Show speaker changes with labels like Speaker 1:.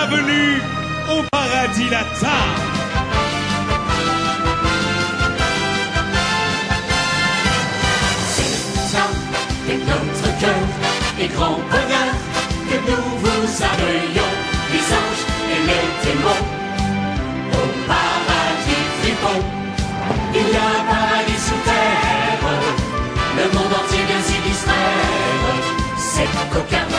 Speaker 1: bienvenue au paradis latin.
Speaker 2: et notre cœur et grand bonheur que nous vous accueillons, les anges et les démons, au paradis fripon. Il y a un paradis sous terre, le monde entier vient s'y distraire, c'est coquin.